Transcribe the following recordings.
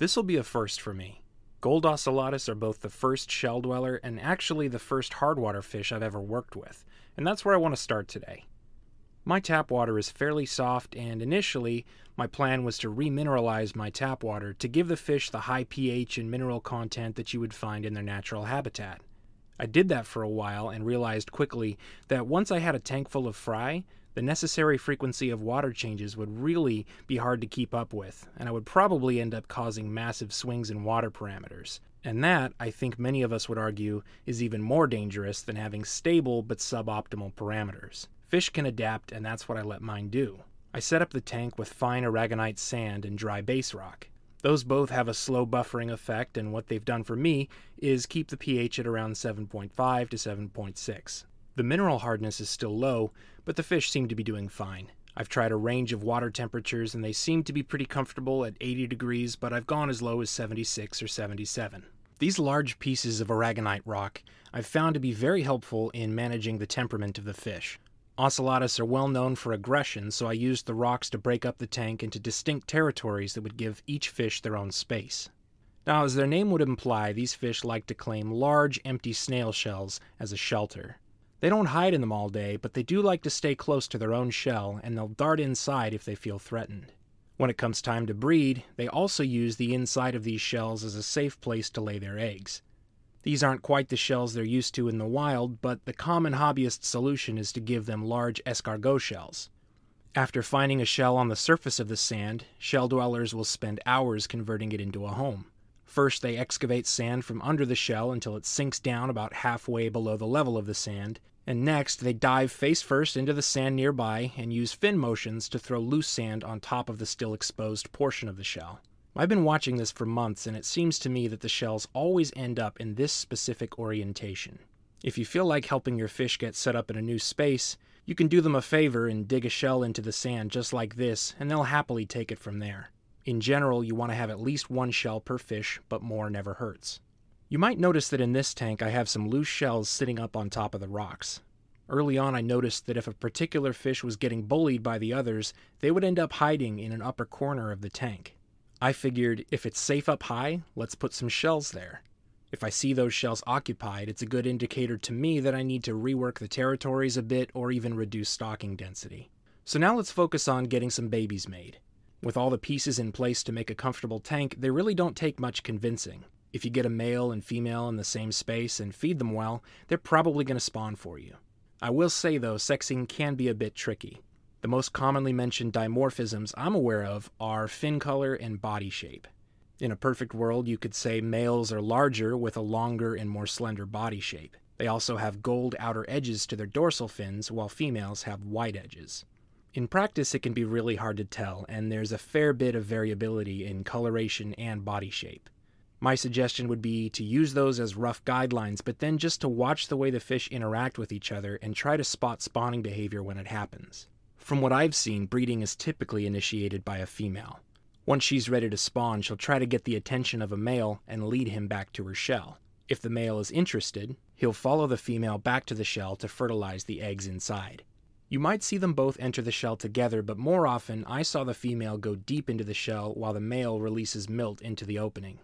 This'll be a first for me. Gold ocellatus are both the first shell dweller and actually the first hardwater fish I've ever worked with, and that's where I want to start today. My tap water is fairly soft, and initially, my plan was to remineralize my tap water to give the fish the high pH and mineral content that you would find in their natural habitat. I did that for a while and realized quickly that once I had a tank full of fry, the necessary frequency of water changes would really be hard to keep up with, and I would probably end up causing massive swings in water parameters. And that, I think many of us would argue, is even more dangerous than having stable but suboptimal parameters. Fish can adapt, and that's what I let mine do. I set up the tank with fine aragonite sand and dry base rock. Those both have a slow buffering effect, and what they've done for me is keep the pH at around 7.5 to 7.6. The mineral hardness is still low, but the fish seem to be doing fine. I've tried a range of water temperatures and they seem to be pretty comfortable at 80 degrees, but I've gone as low as 76 or 77. These large pieces of aragonite rock I've found to be very helpful in managing the temperament of the fish. Ocellatus are well known for aggression, so I used the rocks to break up the tank into distinct territories that would give each fish their own space. Now, as their name would imply, these fish like to claim large, empty snail shells as a shelter. They don't hide in them all day, but they do like to stay close to their own shell, and they'll dart inside if they feel threatened. When it comes time to breed, they also use the inside of these shells as a safe place to lay their eggs. These aren't quite the shells they're used to in the wild, but the common hobbyist solution is to give them large escargot shells. After finding a shell on the surface of the sand, shell dwellers will spend hours converting it into a home. First, they excavate sand from under the shell until it sinks down about halfway below the level of the sand, and next they dive face first into the sand nearby and use fin motions to throw loose sand on top of the still exposed portion of the shell. I've been watching this for months, and it seems to me that the shells always end up in this specific orientation. If you feel like helping your fish get set up in a new space, you can do them a favor and dig a shell into the sand just like this, and they'll happily take it from there. In general, you want to have at least one shell per fish, but more never hurts. You might notice that in this tank I have some loose shells sitting up on top of the rocks. Early on, I noticed that if a particular fish was getting bullied by the others, they would end up hiding in an upper corner of the tank. I figured if it's safe up high, let's put some shells there. If I see those shells occupied, it's a good indicator to me that I need to rework the territories a bit or even reduce stocking density. So now let's focus on getting some babies made. With all the pieces in place to make a comfortable tank, they really don't take much convincing. If you get a male and female in the same space and feed them well, they're probably going to spawn for you. I will say though, sexing can be a bit tricky. The most commonly mentioned dimorphisms I'm aware of are fin color and body shape. In a perfect world, you could say males are larger with a longer and more slender body shape. They also have gold outer edges to their dorsal fins, while females have white edges. In practice, it can be really hard to tell, and there's a fair bit of variability in coloration and body shape. My suggestion would be to use those as rough guidelines, but then just to watch the way the fish interact with each other and try to spot spawning behavior when it happens. From what I've seen, breeding is typically initiated by a female. Once she's ready to spawn, she'll try to get the attention of a male and lead him back to her shell. If the male is interested, he'll follow the female back to the shell to fertilize the eggs inside. You might see them both enter the shell together, but more often I saw the female go deep into the shell while the male releases milt into the opening.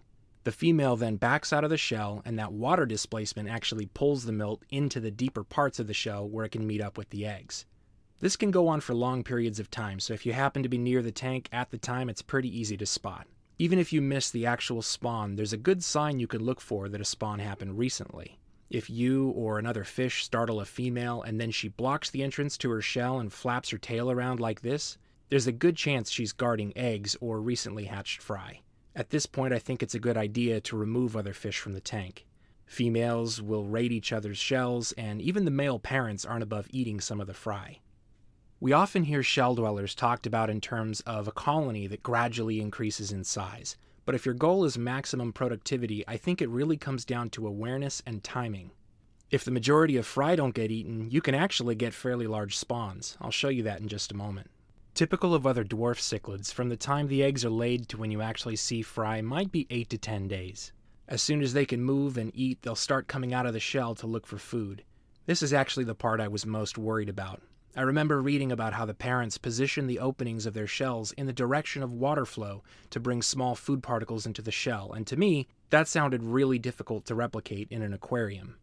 The female then backs out of the shell, and that water displacement actually pulls the milt into the deeper parts of the shell where it can meet up with the eggs. This can go on for long periods of time, so if you happen to be near the tank at the time, it's pretty easy to spot. Even if you miss the actual spawn, there's a good sign you could look for that a spawn happened recently. If you or another fish startle a female and then she blocks the entrance to her shell and flaps her tail around like this, there's a good chance she's guarding eggs or recently hatched fry. At this point, I think it's a good idea to remove other fish from the tank. Females will raid each other's shells, and even the male parents aren't above eating some of the fry. We often hear shell dwellers talked about in terms of a colony that gradually increases in size. But if your goal is maximum productivity, I think it really comes down to awareness and timing. If the majority of fry don't get eaten, you can actually get fairly large spawns. I'll show you that in just a moment. Typical of other dwarf cichlids, from the time the eggs are laid to when you actually see fry might be 8 to 10 days. As soon as they can move and eat, they'll start coming out of the shell to look for food. This is actually the part I was most worried about. I remember reading about how the parents position the openings of their shells in the direction of water flow to bring small food particles into the shell, and to me, that sounded really difficult to replicate in an aquarium.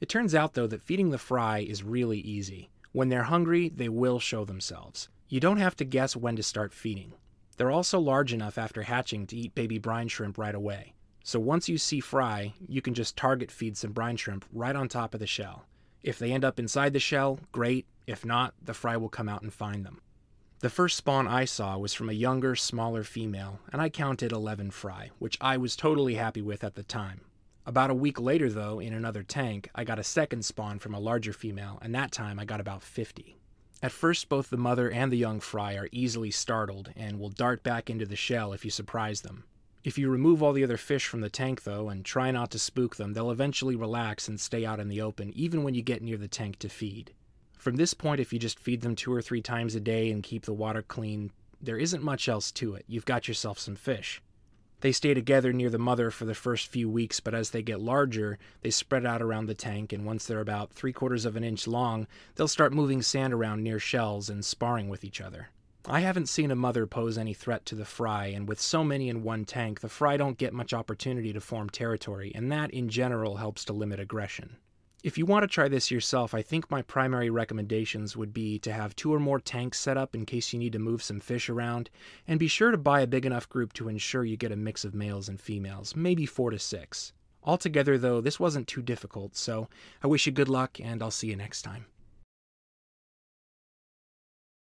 It turns out, though, that feeding the fry is really easy. When they're hungry, they will show themselves. You don't have to guess when to start feeding. They're also large enough after hatching to eat baby brine shrimp right away. So once you see fry, you can just target feed some brine shrimp right on top of the shell. If they end up inside the shell, great. If not, the fry will come out and find them. The first spawn I saw was from a younger, smaller female, and I counted 11 fry, which I was totally happy with at the time. About a week later, though, in another tank, I got a second spawn from a larger female, and that time I got about 50. At first, both the mother and the young fry are easily startled and will dart back into the shell if you surprise them. If you remove all the other fish from the tank, though, and try not to spook them, they'll eventually relax and stay out in the open, even when you get near the tank to feed. From this point, if you just feed them two or three times a day and keep the water clean, there isn't much else to it. You've got yourself some fish. They stay together near the mother for the first few weeks, but as they get larger, they spread out around the tank, and once they're about three quarters of an inch long, they'll start moving sand around near shells and sparring with each other. I haven't seen a mother pose any threat to the fry, and with so many in one tank, the fry don't get much opportunity to form territory, and that in general helps to limit aggression. If you want to try this yourself, I think my primary recommendations would be to have two or more tanks set up in case you need to move some fish around, and be sure to buy a big enough group to ensure you get a mix of males and females, maybe four to six. Altogether, though, this wasn't too difficult, so I wish you good luck, and I'll see you next time.